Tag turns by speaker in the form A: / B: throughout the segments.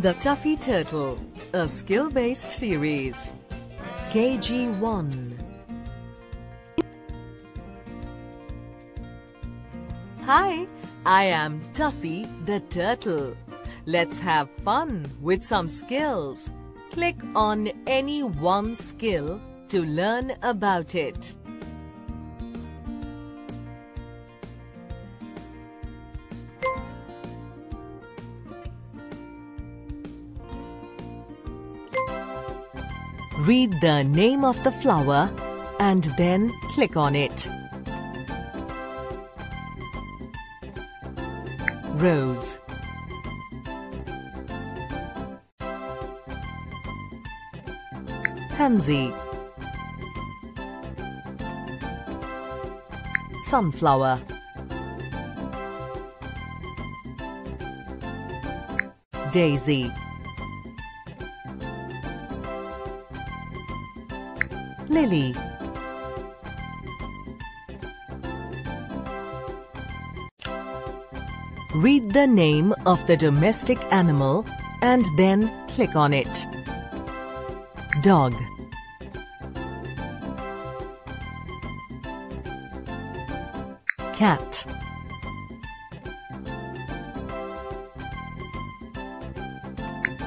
A: The Toughy Turtle, a skill-based series. KG1 Hi, I am Toughy the Turtle. Let's have fun with some skills. Click on any one skill to learn about it. Read the name of the flower and then click on it. Rose. Pansy. Sunflower. Daisy Lily. Read the name of the domestic animal and then click on it. Dog. Cat.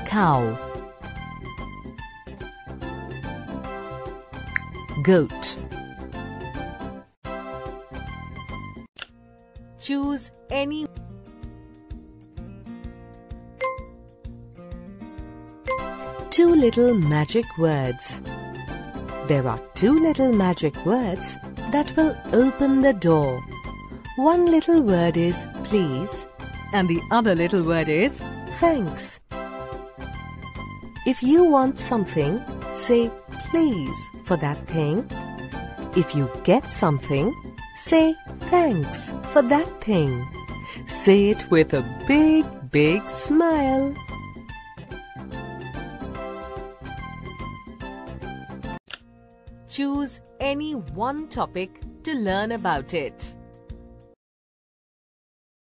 A: Cow Goat Choose any Two little magic words. There are two little magic words that will open the door. One little word is please and the other little word is thanks. If you want something, say please for that thing. If you get something, say thanks for that thing. Say it with a big, big smile. Choose any one topic to learn about it.